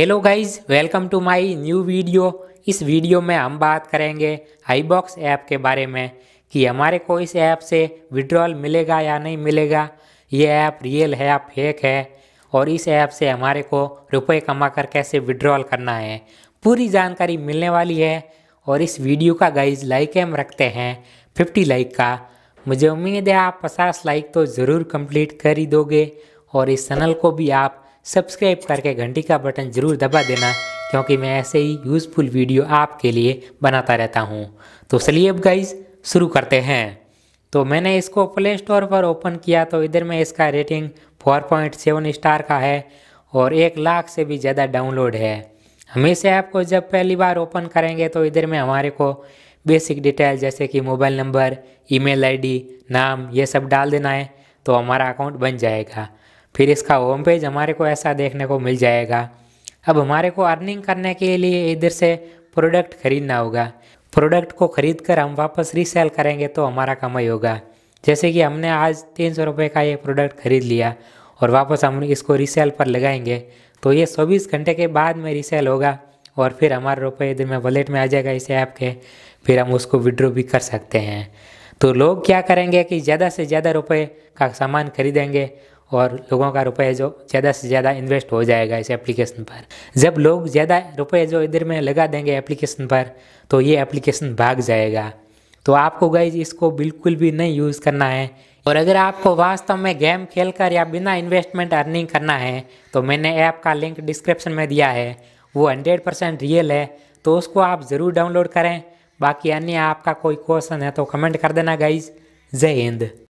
Hello guys welcome to my new video इस वीडियो में हम बात करेंगे हाईबॉक्स ऐप के बारे में कि हमारे को इस ऐप से विड्रॉल मिलेगा या नहीं मिलेगा। ये ऐप रियल है या फेक है? और इस ऐप से हमारे को रुपए कमा कर कैसे विड्रॉल करना है? पूरी जानकारी मिलने वाली है। और इस वीडियो का गाइज़ लाइक हम रखते हैं फिफ्टी लाइक का। मुझे उम्मीद है आप पचास लाइक तो ज़रूर कंप्लीट कर ही दोगे। और इस चैनल को भी आप सब्सक्राइब करके घंटी का बटन ज़रूर दबा देना, क्योंकि मैं ऐसे ही यूज़फुल वीडियो आपके लिए बनाता रहता हूँ। तो चलिए अब गाइज़ शुरू करते हैं। तो मैंने इसको प्ले स्टोर पर ओपन किया तो इधर में इसका रेटिंग 4.7 स्टार का है, और एक लाख से भी ज़्यादा डाउनलोड है। हम इस ऐप को जब पहली बार ओपन करेंगे तो इधर में हमारे को बेसिक डिटेल जैसे कि मोबाइल नंबर ईमेल आईडी नाम, ये सब डाल देना है तो हमारा अकाउंट बन जाएगा। फिर इसका होम पेज हमारे को ऐसा देखने को मिल जाएगा। अब हमारे को अर्निंग करने के लिए इधर से प्रोडक्ट खरीदना होगा। प्रोडक्ट को खरीद कर हम वापस रीसेल करेंगे तो हमारा कमाई होगा। जैसे कि हमने आज तीन सौ रुपये का ये प्रोडक्ट खरीद लिया और वापस हम इसको रीसेल पर लगाएँगे तो ये चौबीस घंटे के बाद में रीसेल होगा और फिर हमारे रुपये इधर में वॉलेट में आ जाएगा इस ऐप के, फिर हम उसको विड्रॉ भी कर सकते हैं। तो लोग क्या करेंगे कि ज़्यादा से ज़्यादा रुपये का सामान खरीदेंगे और लोगों का रुपये जो ज़्यादा से ज़्यादा इन्वेस्ट हो जाएगा इस एप्लीकेशन पर। जब लोग ज़्यादा रुपये जो इधर में लगा देंगे एप्लीकेशन पर तो ये एप्लीकेशन भाग जाएगा। तो आपको गाइज़ इसको बिल्कुल भी नहीं यूज़ करना है। और अगर आपको वास्तव में गेम खेलकर या बिना इन्वेस्टमेंट अर्निंग करना है तो मैंने ऐप का लिंक डिस्क्रिप्शन में दिया है। वो हंड्रेड परसेंट रियल है। तो उसको आप ज़रूर डाउनलोड करें। बाकी अन्य आपका कोई क्वेश्चन है तो कमेंट कर देना गाइज़ जय हिंद।